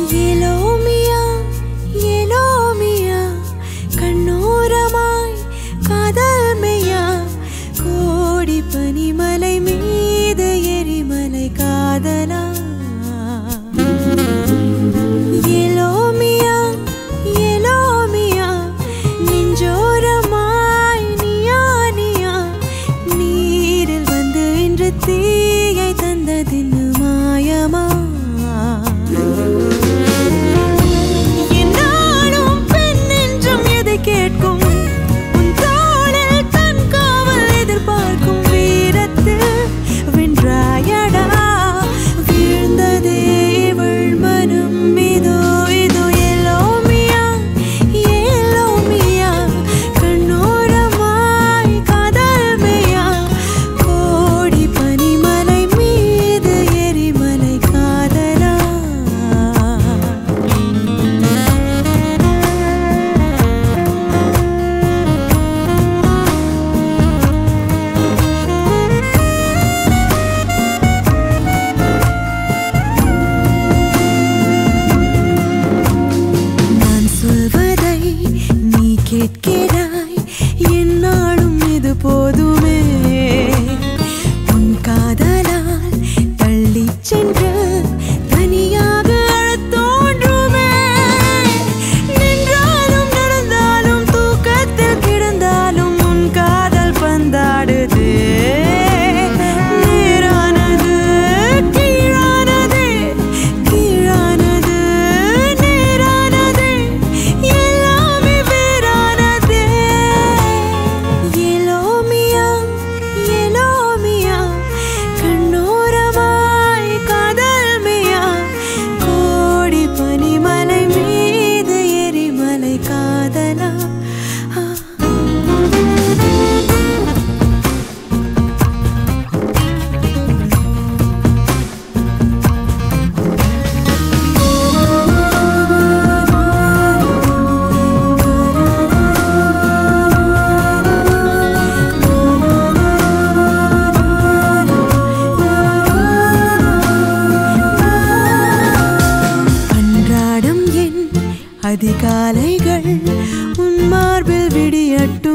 ये लो मिया। It அதிகாலைகள் உன் மார்பில் விடியட்டும்.